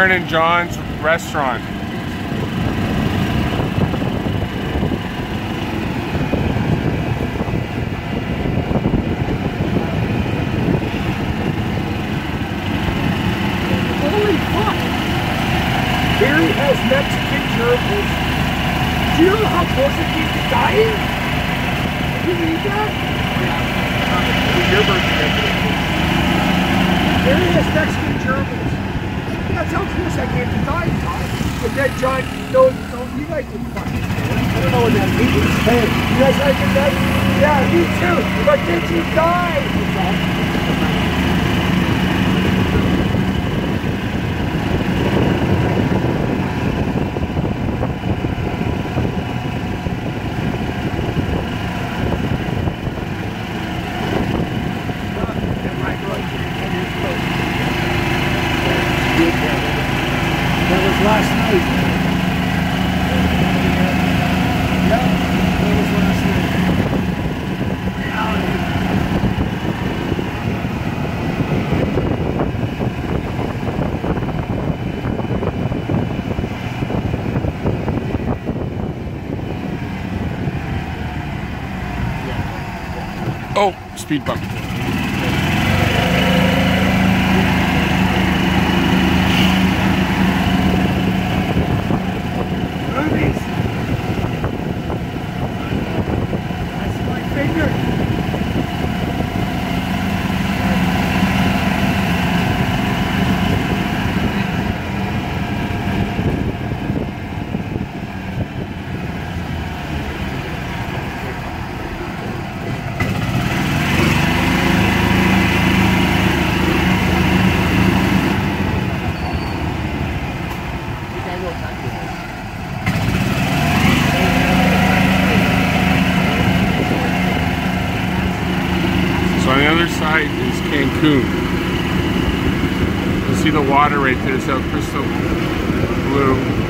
Karen and John's restaurant. Holy fuck! Barry has Mexican gerbils. Do you know how close it came to dying? Did you read that? Your birthday. Barry has Mexican gerbils. Close I to dying, Todd. But then John, no, no, you guys didn't fucking I don't know what that means. Hey, you guys like it then? Yeah, me too. But did you die? Oh, speed bump. So on the other side is Cancun. You see the water right there, it's how crystal blue.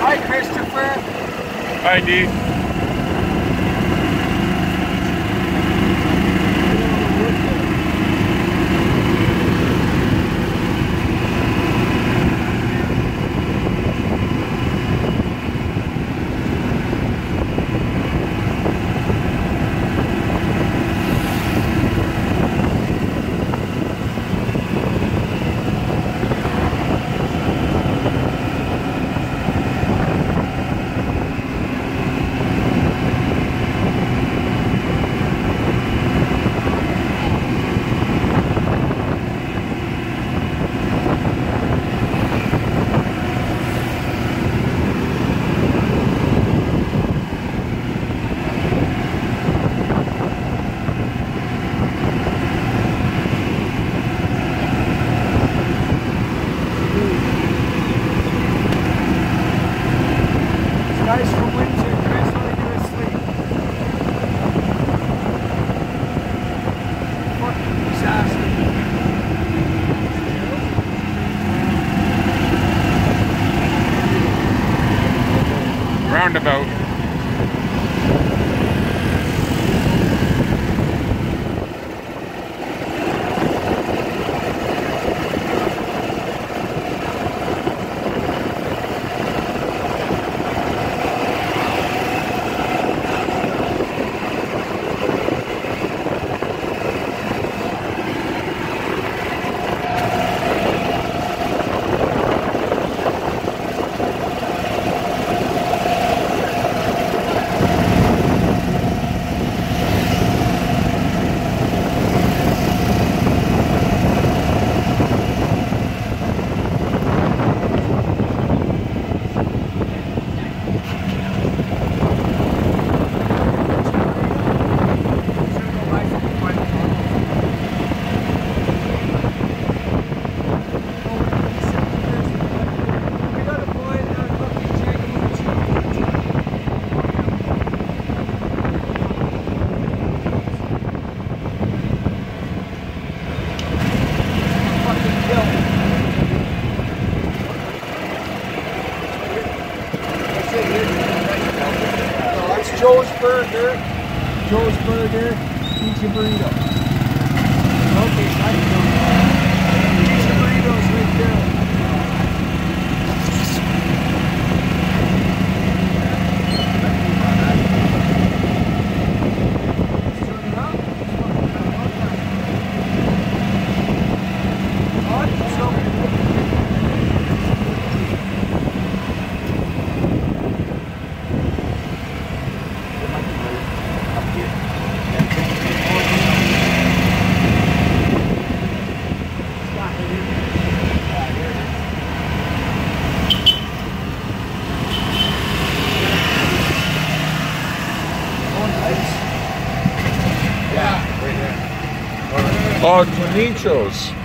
Hi, Christopher. Hi, D. Roundabout. Joe's Burger. Joe's Burger. Eat your burrito. Okay, so shows.